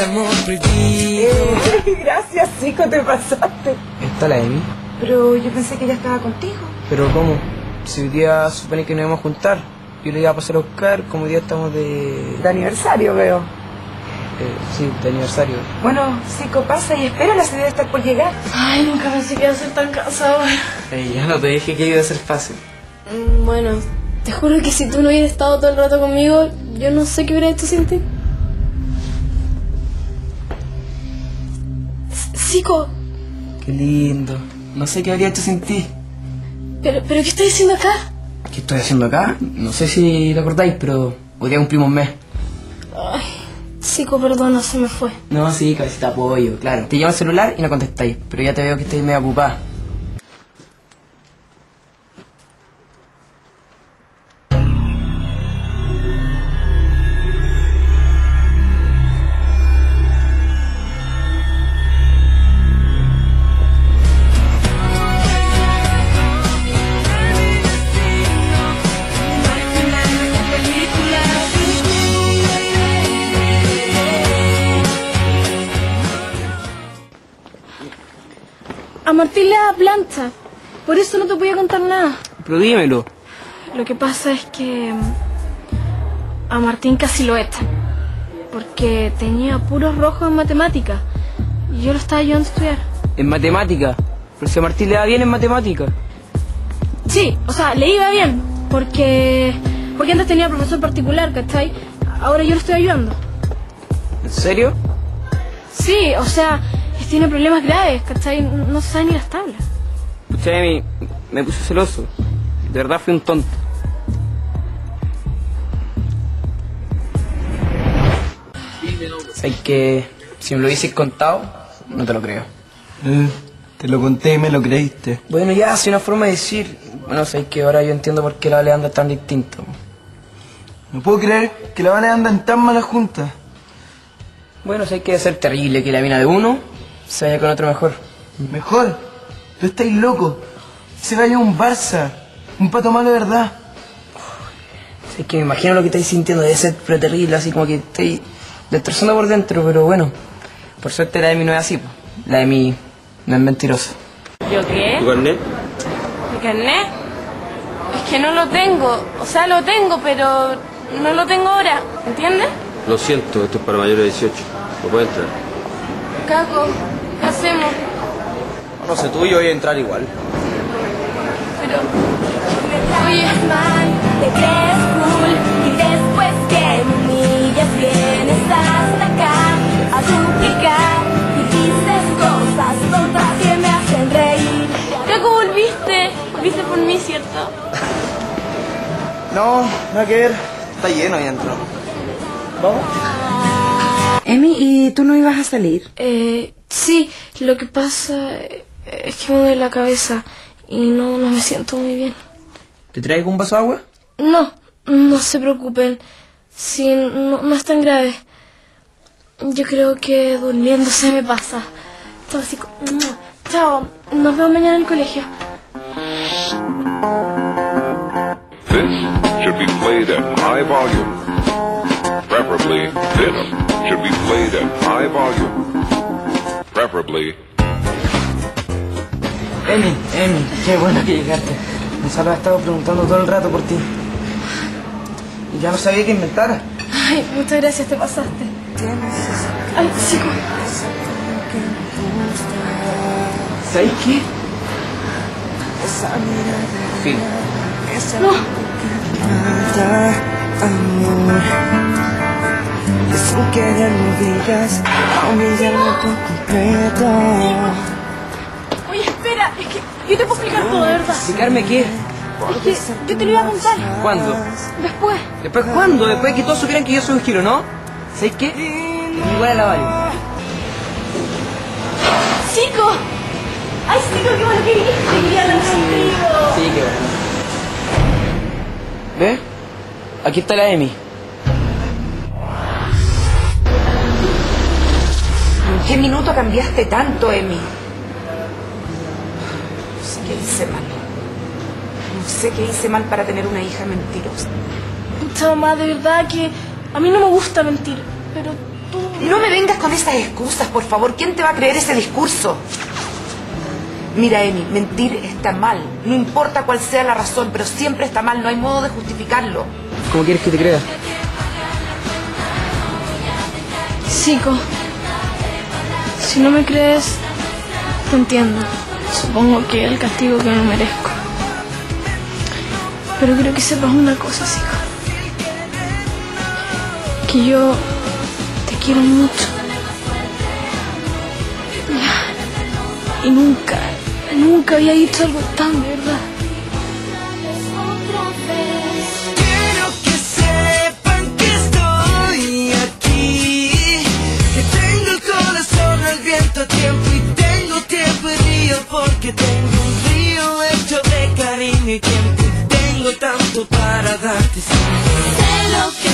este amor prohibido. Gracias, chico, te pasaste. ¿Está la Emi? Pero yo pensé que ella estaba contigo. ¿Pero cómo? Si hoy día supone que nos íbamos a juntar. Yo le iba a pasar a buscar, como hoy día estamos de... De aniversario, veo. eh, sí, de aniversario. Bueno, chico, pasa y espera, la debe estar por llegar. Ay, nunca pensé que iba a ser tan cansado. Ey, ya no te dije que iba a ser fácil. Mm, Bueno, te juro que si tú no hubieras estado todo el rato conmigo, yo no sé qué hubiera hecho sin ti. Sico, Qué lindo. No sé qué habría hecho sin ti. ¿pero, pero qué estás diciendo acá? ¿Qué estoy haciendo acá? No sé si lo acordáis, pero hoy día cumplimos un mes. Ay, Sico, perdona, se me fue. No, sí, cabecita apoyo, claro. Te llamo el celular y no contestáis, pero ya te veo que estáis medio ocupada. A Martín le da plancha, por eso no te podía contar nada. Pero dímelo. Lo que pasa es que mm, a Martín casi lo echan, porque tenía puros rojos en matemáticas y yo lo estaba ayudando a estudiar. En matemática. Pero si a Martín le da bien en matemática. Sí, o sea, le iba bien, porque porque antes tenía profesor particular, ¿cachai? Ahora yo lo estoy ayudando. ¿En serio? Sí, o sea, tiene problemas graves, ¿cachai? No sabe ni las tablas. Pucha, Emi, me puse celoso. De verdad fui un tonto. Sabes que si me lo hubieses contado, no te lo creo. Eh, te lo conté y me lo creíste. Bueno, ya, hace una forma de decir. Bueno, sabes que ahora yo entiendo por qué la Vale anda tan distinto. No puedo creer que la Vale anda en tan mala junta. Bueno, sabes que debe ser terrible que la mina de uno se vaya con otro mejor. Mejor. Tú estáis loco. Se vaya un Barça. Un pato malo de verdad. Sabes que me imagino lo que estáis sintiendo, debe ser pero terrible, así como que estáis destrozando por dentro, pero bueno. Por suerte la de mí no es así. La de mí no es mentirosa. ¿Yo qué? ¿Tu carnet? ¿Mi carnet? Es que no lo tengo. O sea, lo tengo, pero no lo tengo ahora. ¿Entiendes? Lo siento, esto es para mayores de 18. No puede entrar. Caco, ¿qué hacemos? No sé, tú y yo voy a entrar igual. Pero... Oye, Te crees cool y después que me humillas vienes hasta acá a suplicar y dices cosas tontas que me hacen reír. Caco, volviste. Volviste por mí, ¿cierto? No, nada que ver. Está lleno ahí adentro. ¿Vamos? Emi, ¿y tú no ibas a salir? Eh, sí, lo que pasa es que me duele la cabeza y no, no me siento muy bien. ¿Te traigo un vaso de agua? No, no se preocupen. Sí, no, no es tan grave. Yo creo que durmiendo se me pasa. Chao, chico. Chao, nos vemos mañana en el colegio. This should be played at high volume. Preferably, this should be played at high volume. Preferably, Emi, Emi, qué bueno que llegaste. Gonzalo ha estado preguntando todo el rato por ti. Y ya no sabía qué inventar. Ay, muchas gracias, te pasaste. Ay, chico. ¿Sabes qué? Fin. No. amor. Querer me obligas a humillarme por Oye, espera, es que yo te puedo explicar todo, de verdad. ¿Explicarme qué? Es que yo te lo iba a contar. ¿Cuándo? Después. ¿Después cuándo? Después que todos supieran que yo soy un giro, ¿no? ¿Sabes qué? Igual a la Vale. ¡Chico! ¡Ay, chico, qué bueno que viniste! Quería hablar contigo. Sí, qué bueno. ¿Ves? Aquí está la Emi. ¿En qué minuto cambiaste tanto, Emi? No sé qué hice mal. No sé qué hice mal para tener una hija mentirosa. Pucha, mamá, de verdad que a mí no me gusta mentir, pero tú No me vengas con esas excusas, por favor. ¿Quién te va a creer ese discurso? Mira, Emi, mentir está mal. No importa cuál sea la razón, pero siempre está mal. No hay modo de justificarlo. ¿Cómo quieres que te crea? Sico, si no me crees, te entiendo. Supongo que es el castigo que me merezco. Pero quiero que sepas una cosa, Sico. Que yo te quiero mucho. Y nunca, nunca había dicho algo tan verdad. παραδάκτη Θέλω και